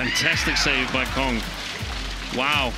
Fantastic save by Kong. Wow.